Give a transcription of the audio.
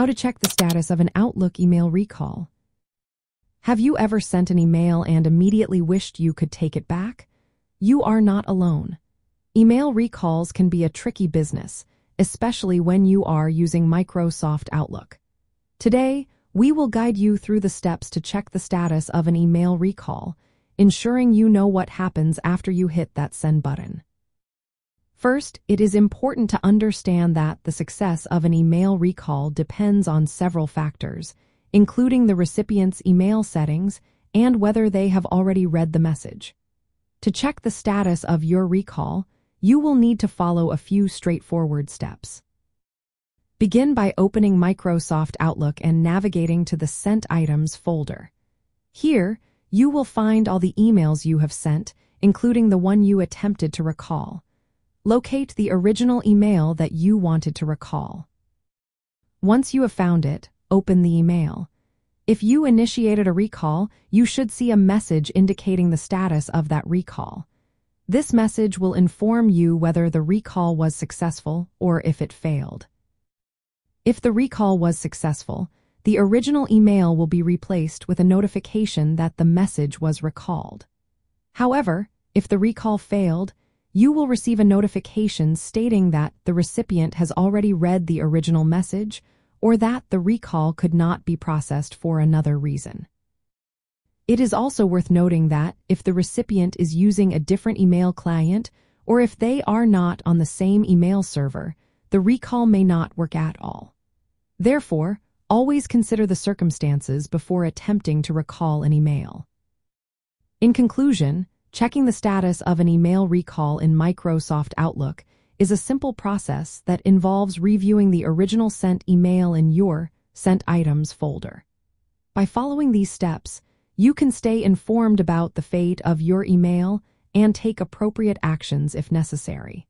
How to check the status of an Outlook email recall. Have you ever sent an email and immediately wished you could take it back? You are not alone. Email recalls can be a tricky business, especially when you are using Microsoft Outlook. Today, we will guide you through the steps to check the status of an email recall, ensuring you know what happens after you hit that send button. First, it is important to understand that the success of an email recall depends on several factors, including the recipient's email settings and whether they have already read the message. To check the status of your recall, you will need to follow a few straightforward steps. Begin by opening Microsoft Outlook and navigating to the Sent Items folder. Here, you will find all the emails you have sent, including the one you attempted to recall. Locate the original email that you wanted to recall. Once you have found it, open the email. If you initiated a recall, you should see a message indicating the status of that recall. This message will inform you whether the recall was successful or if it failed. If the recall was successful, the original email will be replaced with a notification that the message was recalled. However, if the recall failed, you will receive a notification stating that the recipient has already read the original message or that the recall could not be processed for another reason. It is also worth noting that if the recipient is using a different email client or if they are not on the same email server, the recall may not work at all. Therefore, always consider the circumstances before attempting to recall an email. In conclusion, Checking the status of an email recall in Microsoft Outlook is a simple process that involves reviewing the original sent email in your Sent Items folder. By following these steps, you can stay informed about the fate of your email and take appropriate actions if necessary.